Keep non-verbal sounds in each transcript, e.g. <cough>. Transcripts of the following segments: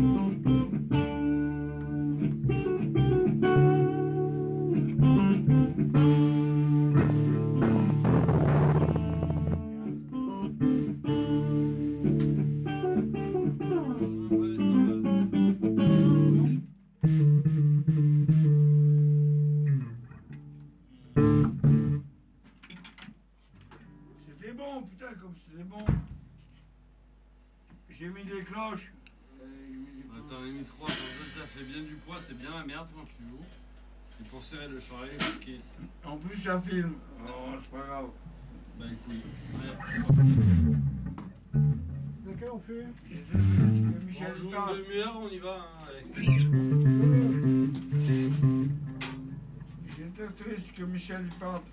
Mm-hmm. Pour serrer le charlet, ok. En plus, ça filme. Oh, c'est pas grave. Bah écoute, ouais. Lequel on fait Michel On joue une demi-heure, on y va, hein, Alex. J'ai deux trucs que Michel Tarde.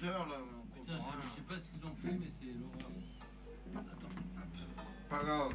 Là. Putain, je, sais pas ce qu'ils ont fait, mais c'est l'horreur. Attends, hop, Pas grave.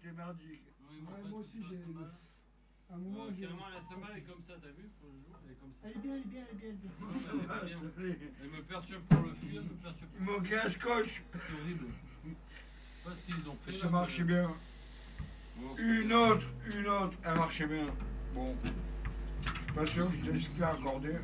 Était merdique. Oui, Ouais, enfin, moi tu aussi, j'ai-. À un moment, j'ai. carrément, la est comme ça, t'as vu je elle est comme ça. Elle est bien, elle est bien, elle est bien. elle est bien. Non, mais elle est pas bien. <laughs> Ça. Elle me perturbe pour le fil, elle me perturbe Il manquait un scotch. C'est horrible. Je sais pas ce qu'ils ont fait. Ça là, marchait mais- bien. Bon, c'est- Une autre, une autre, elle marchait bien. Bon. Je suis pas sûr que j'étais super accordé.